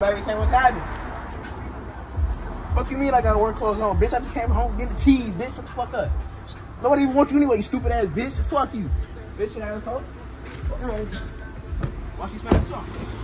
Baby, say what's happening? Fuck you mean I gotta work clothes on? Bitch, I just came home getting the cheese, bitch. Shut the fuck up. Nobody even wants you anyway, you stupid ass bitch. Fuck you. Bitch asshole. Fuck you? Why she smash something?